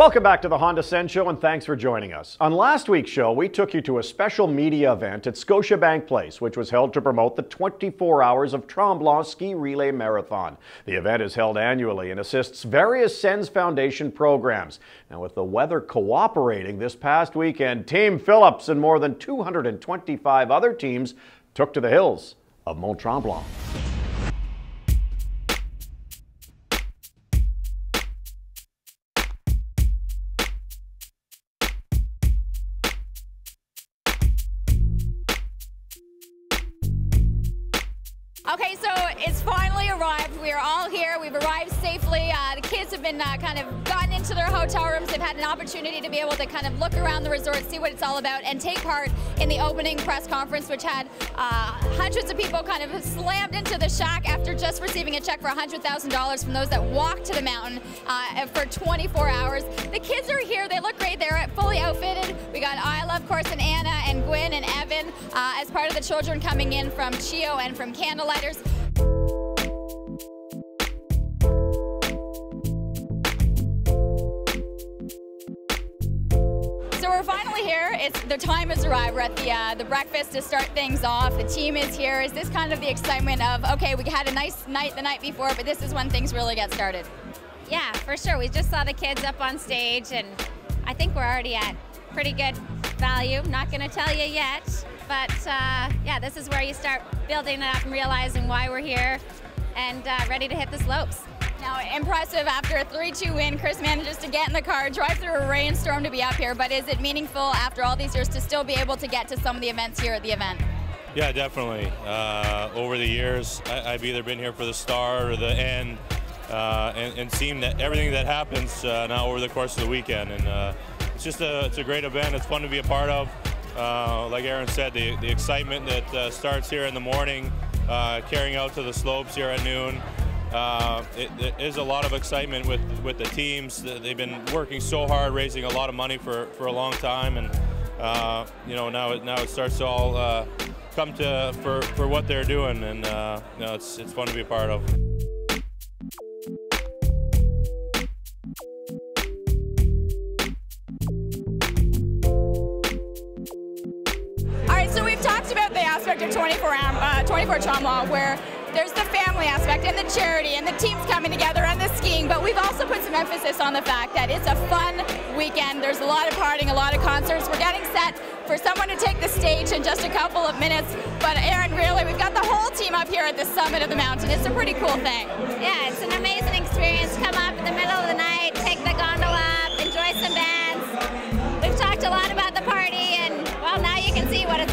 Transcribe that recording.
Welcome back to the Honda Sens Show and thanks for joining us. On last week's show, we took you to a special media event at Scotiabank Place, which was held to promote the 24 Hours of Tremblant Ski Relay Marathon. The event is held annually and assists various Sens Foundation programs. Now, with the weather cooperating this past weekend, Team Phillips and more than 225 other teams took to the hills of Mont Tremblant. Okay, so it's finally arrived. We are all here. We've arrived safely. Uh, the kids have been uh, kind of gotten into their hotel rooms. They've had an opportunity to be able to kind of look around the resort, see what it's all about, and take part in the opening press conference, which had uh, hundreds of people kind of slammed into the shack after just receiving a check for $100,000 from those that walked to the mountain uh, for 24 hours. The kids are here. They look great. They're fully outfitted. We got Isla, of course, and Anna, and Gwyn, and Evan uh, as part of the children coming in from CHEO and from Candlelighters. So we're finally here. It's the time has arrived. We're at the uh, the breakfast to start things off. The team is here. Is this kind of the excitement of okay, we had a nice night the night before, but this is when things really get started? Yeah, for sure. We just saw the kids up on stage, and I think we're already at pretty good value. Not going to tell you yet, but uh, yeah, this is where you start building it up and realizing why we're here and uh, ready to hit the slopes. Now, impressive after a 3-2 win, Chris manages to get in the car, drive through a rainstorm to be up here, but is it meaningful after all these years to still be able to get to some of the events here at the event? Yeah, definitely. Uh, over the years, I, have either been here for the start or the end, uh, and, and seen that everything that happens uh, now over the course of the weekend. And uh, it's just a, it's a great event. It's fun to be a part of. Uh, like Erin said, the, the excitement that uh, starts here in the morning, uh, carrying out to the slopes here at noon. Uh, it, it is a lot of excitement with, with the teams. They've been working so hard, raising a lot of money for, for a long time, and uh, you know now it now it starts to all uh, come to for, for what they're doing, and you know, it's it's fun to be a part of. aspect of 24, um, uh, 24 Chomwa where there's the family aspect and the charity and the teams coming together and the skiing, but we've also put some emphasis on the fact that it's a fun weekend. There's a lot of partying, a lot of concerts. We're getting set for someone to take the stage in just a couple of minutes, but Erin, really, we've got the whole team up here at the summit of the mountain. It's a pretty cool thing. Yeah, it's an amazing experience. Come up in the middle of the night, take the gondola up, enjoy some bands. We've talked a lot about the party, and well, now you can see what it's